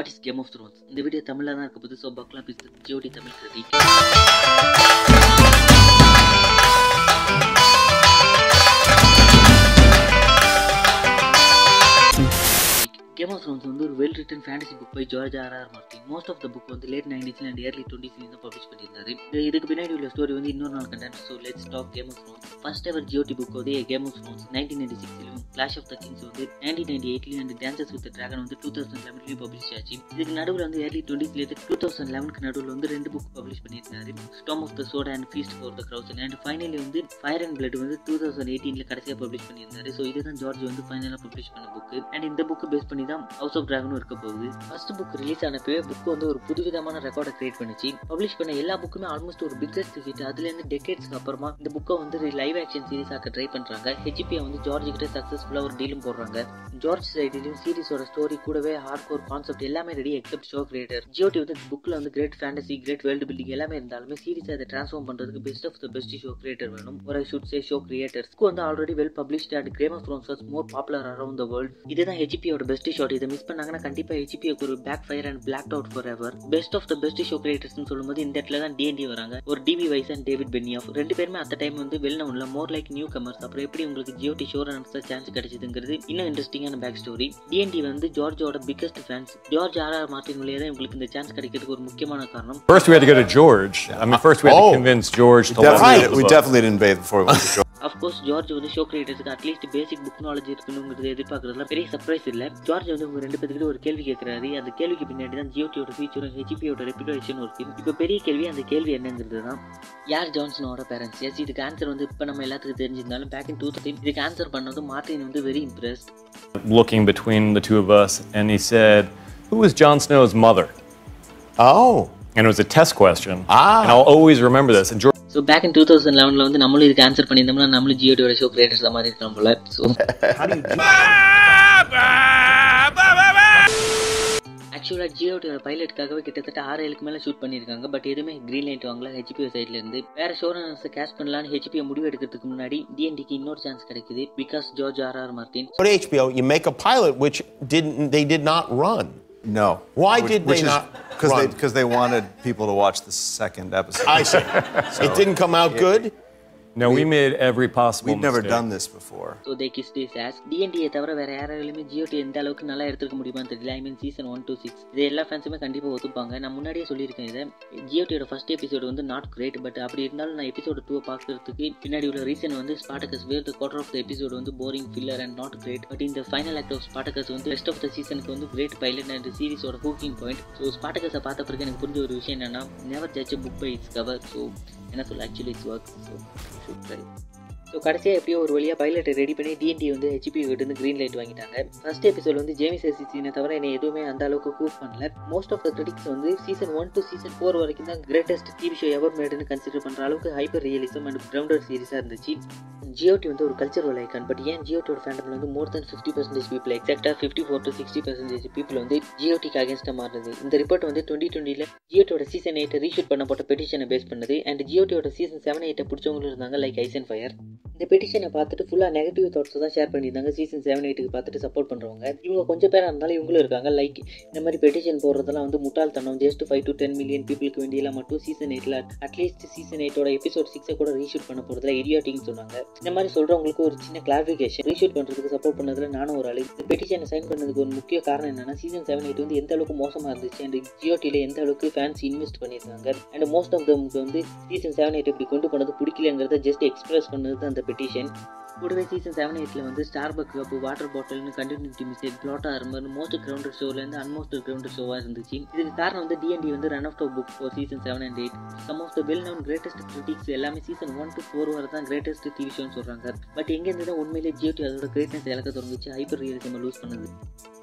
What is Game of Thrones இந்த video தமிழில் தான் இருக்க போது ஸோ பக்லாம் பிஸ் ஜியோடி தமிழ் கிரெடி கேம் ஆஃப் த்ரோன்ஸ் வந்து ஒரு well written fantasy book by George R R Martin most of the book வந்து லேட் நைன்டிஸ்ல அண்ட் இயர்லி டுவெண்ட்டிஸ்ல தான் பப்ளிஷ் பண்ணியிருந்தாரு. இதுக்கு பின்னாடி உள்ள ஸ்டோரி வந்து இன்னொரு நாள் content so let's talk Game of Thrones first ever GOT book வந்து Game of Thrones nineteen ninety சிக்ஸ்லையும் Clash of the Kings வந்து நைன்டீன் நைன்டி எயிட்லையும் அண்ட் டான்சஸ் வித் டிராகன் வந்து டூ தௌசண்ட் லெவன்லையும் பப்ளிஷ் ஆச்சு. இதுக்கு நடுவில் வந்து ஏர்லி டுவெண்ட்டிஸ்லேருந்து டூ தௌசண்ட் லெவனுக்கு நடுவில் வந்து ரெண்டு புக் பப்ளிஷ் பண்ணியிருந்தாரு. Storm of the Swords and Feast for the Crows and finally வந்து ஃபயர் அண்ட் பிளட் வந்து டூ தௌசண்ட் எயிட்டீனில் கடைசியாக பப்ளிஷ் பண்ணியிருந்தாரு. ஸோ இதுதான் ஜார்ஜ் வந்து ஃபைனலாக பப்ளிஷ் பண்ண புக்கு அண்ட் இந்த புக்கு பேஸ் பண்ணி தான் ஹவுஸ் ஆஃப் டிராகனும் இருக்க போகுது. ஃபர்ஸ்ட் புக் ரிலீஸ் ஆனப்பவே புக் வந்து ஒரு புதுவிதமான ரெக்கார்டை கிரியேட் பண்ணிச்சு. பப்ளிஷ் பண்ண எல்லா புக்குமே ஆல்மோஸ்ட் ஒரு பிக்கஸ்ட் ஹிட் அதுலேருந்து டெக்கேட்ஸ்க்கு அப்புறமா இந்த புக்கை வந்து லைவ் ஆக்ஷன் சீரிஸ் ஆக்க ட்ரை பண்ணுறாங்க ஹெச்பியை வந்து ஜார்ஜ் கிட்ட சக்ஸஸ்ஃபுல்லாக ஒரு டீலும் போடுறாங்க. ஜார்ஜ் சைட்லையும் சீரிஸோட ஸ்டோரி கூடவே ஹார்ட் கோர் கான்செப்ட் எல்லாமே ready except show creator GOT வந்து புக்கில் வந்து great fantasy great world building எல்லாமே இருந்தாலுமே சீரிஸ் அதை ட்ரான்ஸ்ஃபார்ம் பண்ணுறதுக்கு best of the best show creator வேணும். ஒரு ஷுட் சே ஷோ கிரியேட்டர்ஸ்க்கு வந்து already well published and Game of Thrones more popular around the world இதுதான் ஹெச்பியோட பெஸ்ட் ஷாட் இதை மிஸ் பண்ணாங்கன்னா கண்டிப்பாக ஹெச்பிக்கு ஒரு back fire and black out forever best of the best show கிரியேட்டர்ஸ்னு சொல்லும்போது இந்த இடத்துல தான் டிஎன்டி வராங்க ஒரு D B Weiss and David Benioff ரெண்டு பேருமே அந்த டைம் வந்து வெல் நவுன்ல மோர் லைக் நியூ கமர்ஸ் அப்புறம் எப்படி உங்களுக்கு ஜியோடி ஷோ ரன்ஸ் சான்ஸ் கிடைச்சதுங்கிறது இன்னும் இன்ட்ரெஸ்டிங்கான back story D and D வந்து ஜார்ஜோட biggest fans George R R Martin வழியாக தான் உங்களுக்கு இந்த சான்ஸ் கிடைக்கிறதுக்கு ஒரு முக்கியமான காரணம் First, we had to go to George. I mean, first we had Oh. to convince George to Definitely, we book. definitely didn't bathe before we went to George. Of course George வந்து show கிரியேட்டர்ஸ்க்கு at least basic book knowledge இருக்கணுங்கிறது எதிர்பார்க்கறதுல பெரிய surprise இல்லை George வந்து உங்க ரெண்டு பேத்துக்கிட்ட ஒரு கேள்வி கேட்கறாரு அந்த கேள்விக்கு பின்னாடி தான் ஜியோடியோட ஃபீச்சரும் ஹெச்பியோட ரெப்யூட்டேஷன் இருக்கு இப்போ பெரிய கேள்வி அந்த கேள்வி என்னங்கிறது தான் யார் ஜான்சனோட பேரண்ட்ஸ் எஸ் இதுக்கு ஆன்சர் வந்து இப்போ நம்ம எல்லாத்துக்கும் தெரிஞ்சிருந்தாலும் பேக் இன் டூ தௌசண்ட் இதுக்கு ஆன்சர் பண்ணது மார்டின் வந்து very impressed Looking between the two of us, and he said, "Who was Jon Snow's mother?" Oh, And it was a test question. Ah. And I'll always remember this. And George so back in two thousand லெவனில் வந்து நம்மளும் இதுக்கு answer பண்ணியிருந்தோம்னா நம்மளும் ஜியோடியோட show creators மாதிரி இருக்கலாம் போல. So ஆக்சுவலாக ஜியோடியோட பைலட்டுக்காகவே கிட்டத்தட்ட ஆறு ஏழுக்கு மேலே ஷூட் பண்ணியிருக்காங்க. பட் எதுவுமே க்ரீன் லைட் வாங்கல. ஹெச்பிஓ சைட்ல இருந்து. வேற ஷோரன்ஸை கேஷ் பண்ணலான்னு ஹெச்பிஓ முடிவு எடுக்கிறதுக்கு முன்னாடி டிஎன்டிக்கு இன்னொரு சான்ஸ் கிடைக்குது. Because George R R Martin HBO, you make a pilot which didn't they did not run. No. Why did they not Because they, they wanted people to watch the second episode. I see. It didn't come out good. No, we made every possible We've never mistake. done this before. So they kiss this as டிஎன்டியை தவிர வேற யாராலுமே ஜியோடி எந்த அளவுக்கு நல்லா எடுத்துக்க முடியுமான்னு தெரியல I mean season one two six இது எல்லா ஃபேன்ஸுமே கண்டிப்பாக ஒத்துப்பாங்க. நான் முன்னாடியே சொல்லியிருக்கேன் இதை. ஜியோடியோட ஃபர்ஸ்ட் எபிசோடு வந்து நாட் கிரேட் பட் அப்படி இருந்தாலும் நான் எபிசோடு டூ பார்க்கறதுக்கு பின்னாடி உள்ள ரீசன் வந்து Spartacus where the quarter of the episode வந்து boring filler and not great but இந்த ஃபைனல் ஆக்ட் ஆஃப் ஸ்பாட்டகஸ் வந்து ரெஸ்ட் ஆஃப் த சீசனுக்கு வந்து கிரேட் பைலட் அண்ட் சீரிஸோட ஹூக்கிங் பாயிண்ட் ஸோ ஸ்பாட்டகஸை பார்த்த பிறகு எனக்கு புரிஞ்ச ஒரு விஷயம் என்னன்னா never judge book by its cover so என்ன சொல்ல actually it's work so should try so கடைசியாக எப்படியோ ஒரு வழியாக பைலட்டை ரெடி பண்ணி டிஎன்டி வந்து ஹெச்பி கிட்ட இருந்து க்ரீன் லைட் வாங்கிட்டாங்க. ஃபர்ஸ்ட் எபிசோட் வந்து ஜேமிஸ் சீசனை தவிர என்னை எதுவுமே அந்த அளவுக்கு ப்ரூவ் பண்ணல. மோஸ்ட் ஆஃப் த கிரிட்டிக்ஸ் வந்து season one to season four வரைக்கும் தான் கிரேட்டஸ்ட் டிவி ஷோ எவர் மேடுன்னு கன்சிடர் பண்ணுற அளவுக்கு ஹைப்பர் ரியலிசம் அண்ட் கிரவுண்டர் சீரிஸாக இருந்துச்சு. ஜியோடி வந்து ஒரு கல்ச்சரல் ஐக்கான் பட் ஏன் ஜியோட்டியோட ஃபேண்டமில் வந்து more than fifty percentage people எக்ஸாக்டாக fifty four to sixty percentage people வந்து ஜியோடிக்கு அகேன்ஸ்டாக மாறுது இந்த ரிப்போர்ட் வந்து டுவெண்ட்டி டுவெண்ட்டியில் ஜியோட்டோட சீசன் எயிட்டை ரீஷூட் பண்ணப்பட்ட பெட்டிஷனை பேஸ் பண்ணுது. அண்ட் ஜியோட்டியோட சீசன் செவன் எயிட்டை பிடிச்சவங்களும் இருந்தாங்க லைக் ஐசன் ஃபயர் இந்த பெட்டிஷனை பார்த்துட்டு ஃபுல்லாக நெகட்டிவ் தாட்ஸ் தான் ஷேர் பண்ணியிருந்தாங்க. சீசன் செவன் எயிட்டுக்கு பார்த்துட்டு சப்போர்ட் பண்ணுறவங்க இவங்க கொஞ்சம் பேராக இருந்தாலும் இவங்களும் இருக்காங்க. லைக் இந்த மாதிரி பெட்டிஷன் போடுறதெல்லாம் வந்து முட்டாள்தனம். Just five to ten million பீப்புளுக்கு வேண்டியெல்லாம் மட்டும் சீசன் எயிட்டில் அட்லீஸ்ட் சீசன் எயிட்டோட எபிசோட் சிக்ஸை கூட ரீஷூட் பண்ண போகிறதுல இடியாட்டிங்னு சொன்னாங்க. இந்த மாதிரி சொல்கிறவங்களுக்கு ஒரு சின்ன கிளாரிஃபிகேஷன் ரீஷூட் பண்ணுறதுக்கு சப்போர்ட் பண்ணதில் நானும் ஒரு ஆளு. இந்த பெட்டிஷனை சைன் பண்ணதுக்கு ஒரு முக்கிய காரணம் என்னன்னா சீசன் செவன் எயிட் வந்து எந்த அளவுக்கு மோசமாக இருந்துச்சு அண்ட் ஜியோட்டியில் எந்த அளவுக்கு ஃபேன்ஸ் இன்வெஸ்ட் பண்ணியிருக்காங்க அண்ட் மோஸ்ட் ஆஃப் தம்க்கு வந்து சீசன் செவன் எயிட் இப்படி கொண்டு போனது பிடிக்கலங்கிறத ஜஸ்ட் எக்ஸ்பிரஸ் பண்ணது அந்த பெட்டிஷன் கூடவே சீசன் செவன் எயிட்டில் வந்து Starbucks cup water பாட்டில்னு continuity mistake plot armour most grounded ஷோலேருந்து அன்மோஸ்ட் grounded ஷோவாக இருந்துச்சு. இதுக்கு காரணம் வந்து டிஎன்டி வந்து run of the book for season seven and eight some of the well known greatest critics எல்லாமே சீசன் ஒன் டு ஃபோர் வரை தான் greatest TV ஷோன்னு சொல்கிறாங்க பட் எங்கேருந்து தான் உண்மையிலே ஜியோடி அதோட கிரேட்னஸ் இழக்க தொடங்குச்சு? ஹைப்பர் ரியலிசம் லூஸ் பண்ணுது.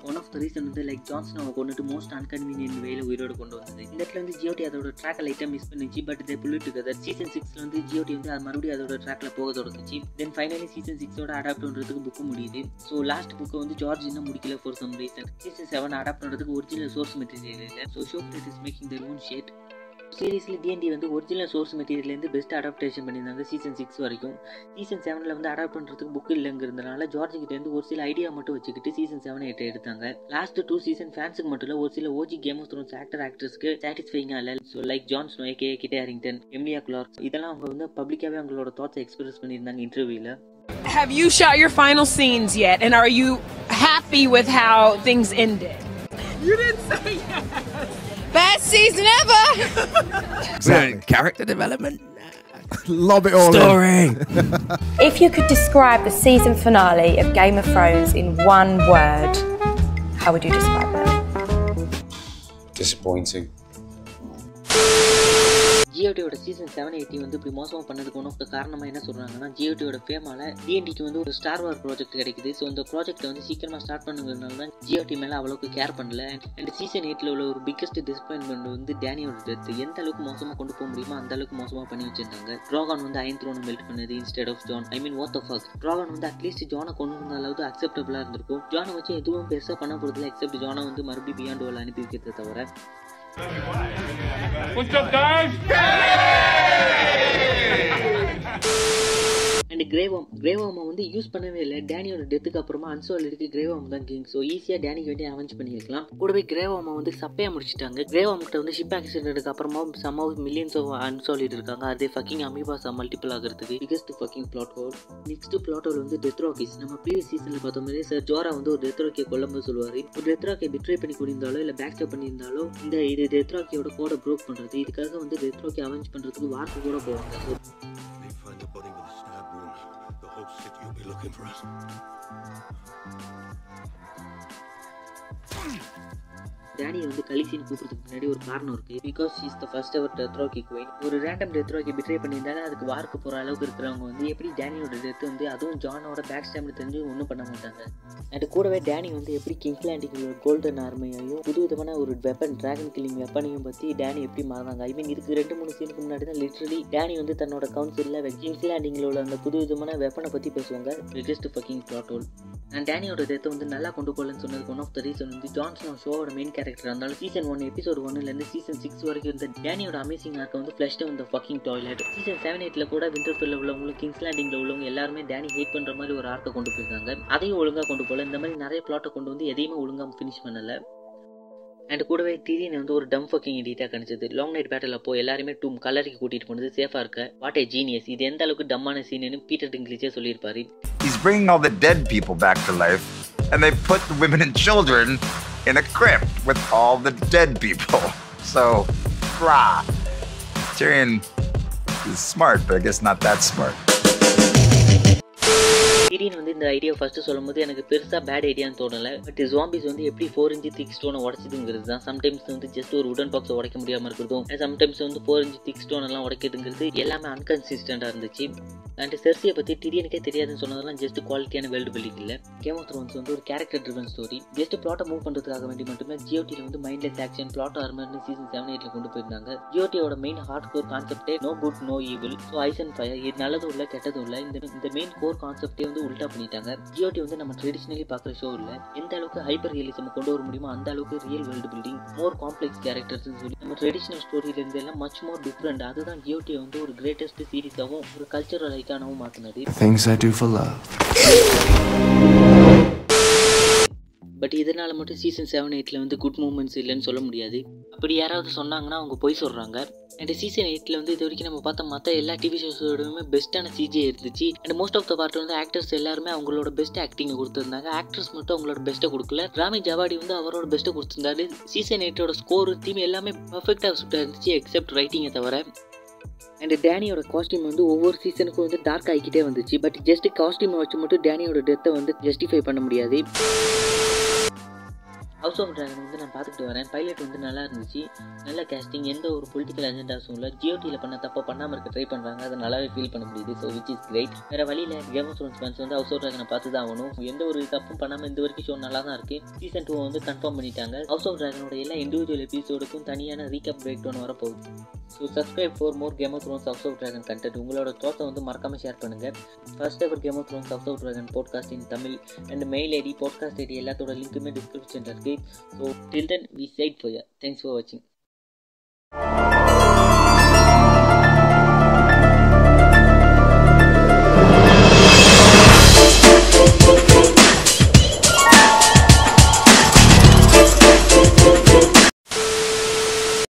ஒன் ஆஃப் த ரீசன் வந்து லைக் ஜான்சன் கொண்டுட்டு மோஸ்ட் அன்கன்வீனியன்ட் வேல உயிரோடு கொண்டு வந்தது. இந்த இடத்துல வந்து ஜியோடி அதோட ட்ராக் லைட்டாக மிஸ் பண்ணிச்சு பட் தே புல்லி கதர் சீசன் சிக்ஸ்ல வந்து ஜியோடி வந்து அது மறுபடியும் அதோட ட்ராக்ல போக தொடங்குச்சு. தென் ஃபைனலி சீசன் சீசன் சிக்ஸோட அடாப்ட் பண்ணுறதுக்கு புக்கு முடியுது. ஸோ லாஸ்ட் புக்கை வந்து ஜார்ஜ் இன்னும் முடிக்கல for some reason season seven adapt பண்ணுறதுக்கு ஒரிஜினல் சோர்ஸ் மெட்டீரியல் இல்லை. So show that is making their own shade சீரீஸில் டிஎன்டி வந்து ஒரிஜினல் சோர்ஸ் மெட்டீரியல்லேருந்து பெஸ்ட் அடாப்டேஷன் பண்ணியிருந்தாங்க சீசன் சிக்ஸ் வரைக்கும். சீசன் செவனில் வந்து அடாப்ட் பண்ணுறதுக்கு புக் இல்லைங்கிறதுனால ஜார்ஜ் கிட்டேருந்து ஒரு சில ஐடியா மட்டும் வச்சுக்கிட்டு சீசன் செவன் எட்ட எடுத்தாங்க. லாஸ்ட் டூ சீசன் ஃபேன்ஸுக்கு மட்டும் இல்லை ஒரு சில OG Game of Thrones actor ஆக்ட்ரஸ்க்கு சாட்டிஸ்ஃபைங்காக இல்லை. ஸோ லைக் ஜான் ஸ்னோ கே கிட்டே ஹாரிங்டன் எம்லியா கிளார்க் இதெல்லாம் அவங்க வந்து பப்ளிக்காகவே அவங்களோட தாட்ஸ் எக்ஸ்பிரஸ் பண்ணியிருந்தாங்க இன்டர்வியூவில் Have you shot your final scenes yet? And are you happy with how things ended? You didn't say yes. Best season ever! Exactly. Character development. Lob it all in. Story. If you could describe the season finale of Game of Thrones in one word, how would you describe it? Disappointing. ஜியோடியோட season seven eighty வந்து இப்படி மோசமாக பண்ணதுக்கு ஒன்று காரணமாக என்ன சொல்கிறாங்கன்னா ஜியோடியோட ஃபேமால டிஎன்டிக்கு வந்து ஒரு ஸ்டார் வார் ப்ராஜெக்ட் கிடைக்குது. ஸோ இந்த ப்ராஜெக்ட்டை வந்து சீக்கிரமாக ஸ்டார்ட் பண்ணுங்கிறதுனால தான் ஜியோடி மேலே அவ்வளோக்கு கேர் பண்ணல. அண்ட் சீசன் எயிட்டில் உள்ள ஒரு பிக்கஸ்ட் டிசப்பாயின்மெண்ட் வந்து டேனியோட டெத் எந்த அளவுக்கு மோசமாக கொண்டு போக முடியுமோ அந்த அளவுக்கு மோசமாக பண்ணி வச்சிருந்தாங்க. ட்ராகன் வந்து அயன் த்ரோன் மெல்ட் பண்ணது instead of Jon I mean oath of dragon வந்து அட்லீஸ்ட் ஜானை கொண்டு வந்த அளவுக்கு அக்செப்டபிளாக இருந்திருக்கும். ஜானை வச்சு எதுவும் பெருசாக பண்ண போகிறதுல எக்ஸப்ட் ஜானை வந்து மறுபடியும் பியாண்ட் வேர்ல்ட் அனுப்பி வைக்கிறத தவிர. What's up, guys? Yay! And Grey Worm கிரேவாமை வந்து யூஸ் பண்ணவே இல்லை. டேனியோட டெத்துக்கு அப்புறமா அன்சோல் இருக்கு கிரேவாம் தான் கிங் ஸோ ஈஸியாக டேனிக்கு வேண்டிய அவெஞ்ச் பண்ணியிருக்கலாம். கூடவே கிரேவாமை வந்து சப்பையாக முடிச்சிட்டாங்க. கிரேவாம் கிட்ட வந்து ஷிப் ஆக்சிடென்ட்டுக்கு அப்புறமா some of millions of Unsullied இருக்காங்க. அதே ஃபக்கிங் அமீபாஸ் மல்டிபிள் ஆகிறதுக்கு. Biggest fucking plot hole next plot hole வந்து டெத் ராக்கிஸ் நம்ம ப்ரீவியஸ் சீசனில் பார்த்த மாதிரி சார் ஜோரா வந்து ஒரு டெத் ராக்கியை கொல்லும்போது சொல்லுவார். ஒரு டெத் ராக்கியை பிட்ரே பண்ணி கூடியிருந்தாலோ இல்லை பேக் ஸ்டெப் பண்ணியிருந்தாலோ இந்த இது டெத் ராக்கியோட கோடை ப்ரோக் பண்ணுறது இதுக்காக வந்து டெத் ராக்கி அவெஞ்ச் பண்ணுறதுக்கு வார்த்தை கூட போவாங்க. Should you be looking for us? டேனியை வந்து கலிசின்னு கூப்பிடுறதுக்கு முன்னாடி ஒரு காரணம் இருக்குது பிகாஸ் இஸ் த ஃபர்ஸ்ட் அவர் டெத்ரோ ராக்கி குயின் ஒரு ரேண்டம் டெத்ரோக்கி பிட்ரே பண்ணியிருந்தாலும் அதுக்கு வார்க்கு போகிற அளவுக்கு இருக்கிறவங்க வந்து எப்படி டேனியோட டெத் வந்து அதுவும் ஜானோட பேக் ஸ்டாம்பில் தெரிஞ்சு ஒன்றும் பண்ண மாட்டாங்க. அண்ட் கூடவே டேனி வந்து எப்படி கிங்ஸ் கோல்டன் ஆர்மையையும் புது விதமான ஒரு வெப்பன் டிராகன் கில்லிங் வெப்பனையும் பற்றி டேனி எப்படி மாறினாங்க? ஐ மீன் இதுக்கு ரெண்டு மூணு சீனுக்கு முன்னாடி தான் லிட்ரலி டேனி வந்து தன்னோட கவுன்சிலில் கிங்ஸ் லேண்டிங்கில் உள்ள அந்த புது விதமான வெப்பனை பற்றி பேசுவாங்க. பிகெஸ்ட் ஃபக்கிங் ப்ளாட் ஹோல் நான் டேனியோட டெத்தை வந்து நல்லா கொண்டு போகலன்னு சொன்னதுக்கு ஒன் ஆஃப் த ரீசன் வந்து ஜான்சன் ஷோவோட மெயின் கேரக்டர் இருந்தாலும் சீசன் ஒன் எபிசோட் ஒன்லேருந்து சீசன் சிக்ஸ் வரைக்கும் இருந்த டேனியோட அமேசிங் ஆர்க்க வந்து ஃப்ளஷ்ட் வந்து ஃபக்கிங் டாய்லெட் சீசன் செவன் எயிட்டில் கூட விண்டர்ஃபில்ல உள்ளவங்களும் கிங்ஸ் லேண்டிங்கில் உள்ளவங்க எல்லாருமே டேனி ஹேட் பண்ணுற மாதிரி ஒரு ஆர்க்கை கொண்டு போயிருக்காங்க. அதையும் ஒழுங்காக கொண்டு போகல. இந்த மாதிரி நிறைய பிளாட்டை கொண்டு வந்து எதையுமே ஒழுங்காக ஃபினிஷ் பண்ணல. அண்ட் கூடவே திடீர்னு வந்து ஒரு டம் ஃபக்கிங் எடிட்டாக கணிச்சது. லாங் நைட் பேட்டில் அப்போ எல்லாருமே டூம் கலருக்கு கூட்டிகிட்டு போனது சேஃபாக இருக்க. வாட் ஏ ஜீனியஸ் இது எந்த அளவுக்கு டம்மான சீனுன்னு பீட்டர் டிங்கிலிச்சே சொல்லியிருப்பாரு. Bringing all the dead people back to life, and they put the women and children in a crypt with all the dead people. So, rah. Tyrion is smart, but I guess not that smart. திடீர்னு வந்து இந்த idea first சொல்லும்போது எனக்கு பெருசாக bad ஐடியான்னு தோணலை but zombies வந்து எப்படி four inch திக் ஸ்டோனை உடச்சிதுங்கிறது தான் சம்டைம்ஸ் வந்து ஜஸ்ட் ஒரு உடன் பாக்ஸை உடைக்க முடியாமல் இருக்கிறதும் சம்டைம்ஸ் வந்து ஃபோர் இன்ச்சு திக் ஸ்டோன் எல்லாம் உடைக்கிறதுங்கிறது எல்லாமே அன்கன்சிஸ்டண்டாக இருந்துச்சு அண்ட் செர்சியை பற்றி திடீர்னுக்கே தெரியாதுன்னு சொன்னதெல்லாம் ஜஸ்ட் குவாலிட்டியான வேர்ல்டு பில்டிங் இல்லை. கேம் ஆஃப் த்ரோன்ஸ் வந்து ஒரு கேரக்டர் ட்ரிவன் ஸ்டோரி ஜஸ்ட் பிளாட்டை மூவ் பண்ணுறதுக்காக வேண்டி மட்டுமே ஜியோடியில் வந்து மைண்ட்லெஸ் ஆக்ஷன் பிளாட் ஆர்மர்னு சீசன் செவன் எயிட்டில் கொண்டு போயிருந்தாங்க. ஜியோடியோட மெயின் ஹார்ட் கோர் கான்செப்டே no good no evil so ice and fire இது நல்லதும் இல்லை கெட்டதும் இல்லை இந்த இந்த மெயின் கோர் கான்செப்டே வந்து உல்டா பண்ணிட்டாங்க. ஜியோடி வந்து நம்ம ட்ரெடிஷ்னலி பார்க்குற ஷோ இல்லை. எந்த அளவுக்கு ஹைப்பர் ரியலிசம் கொண்டு வர முடியுமோ அந்த அளவுக்கு real world building more complex characters சொல்லி நம்ம ட்ரெடிஷ்னல் ஸ்டோரியிலேருந்து எல்லாம் மச் மோர் டிஃப்ரெண்ட் அதுதான் ஜியோடியை வந்து ஒரு கிரேட்டஸ்ட் சீரிஸாகவும் ஒரு கல்ச்சரல் ஐக்கானாகவும் மாற்றினது Things I do for love. But இதனால் மட்டும் சீசன் செவன் எயிட்டில் வந்து குட் மூமெண்ட்ஸ் இல்லைன்னு சொல்ல முடியாது. அப்படி யாராவது சொன்னாங்கன்னா அவங்க போய் சொல்கிறாங்க அண்ட் சீசன் எயிட்டில் வந்து இது வரைக்கும் நம்ம பார்த்த மற்ற எல்லா டிவி ஷோஸோடவுமே பெஸ்ட்டான சிஜி இருந்துச்சு. And most of the part வந்து ஆக்டர்ஸ் எல்லாருமே அவங்களோட பெஸ்ட் ஆக்டிங்கை கொடுத்துருந்தாங்க. ஆக்டர்ஸ் மட்டும் அவங்களோட பெஸ்ட்டை கொடுக்கல. ராமி ஜவாடி வந்து அவரோட பெஸ்ட்டை கொடுத்துருந்தாரு. சீசன் எயிட்டோட ஸ்கோர் தீம் எல்லாமே பர்ஃபெக்டாக சுட்டாக இருந்துச்சு எக்ஸப்ட் ரைட்டிங்கை தவிர. அண்ட் டேனியோட காஸ்டியூம் வந்து ஒவ்வொரு சீசனுக்கும் வந்து டார்க் ஆகிக்கிட்டே வந்துச்சு. பட் ஜஸ்ட் காஸ்டியூமை வச்சு மட்டும் டேனியோட டெத்தை வந்து ஜஸ்டிஃபை பண்ண முடியாது. ஹவுஸ் ஆஃப் ட்ராகன் வந்து நான் பார்த்துக்கிட்டு வரேன். பைலட் வந்து நல்லா இருந்துச்சு. நல்ல கேஸ்டிங் எந்த ஒரு பொலிட்டிக்கல் அஜெண்டாஸும் இல்லை. ஜியோடியில் பண்ண தப்பாக பண்ணாமல் இருக்க ட்ரை பண்ணுறாங்க அதை நல்லாவே ஃபீல் பண்ண முடியுது. ஸோ விச் இஸ் கிரேட் வேறு வழியில் கேம் ஆஃப் த்ரோன்ஸ் ஃபேன்ஸ் வந்து ஹவுஸ் ஆஃப் ட்ராகனை பார்த்து தான் ஆகணும். எந்த ஒரு தப்பும் பண்ணாமல் இந்த வரைக்கும் ஷோ நல்லா தான் இருக்குது சீசன் டூ வந்து கன்ஃபார்ம் பண்ணிட்டாங்க. ஹவுஸ் ஆஃப் ட்ராகனோட எல்லா இண்டிவிஜுவல் எபிசோடுக்கும் தனியான ரீகப் பிரேக் டவுன் வரப்போகுது. So subscribe for more Game of Thrones House of Dragon content உங்களோட தோட்டை வந்து மறக்காமல் ஷேர் பண்ணுங்கள் first ever Game of Thrones House of Dragon podcast in Tamil and mail ID podcast ID எல்லாத்தோட லிங்க்குமே description இருக்குது so till then we side for thanks for வாட்சிங்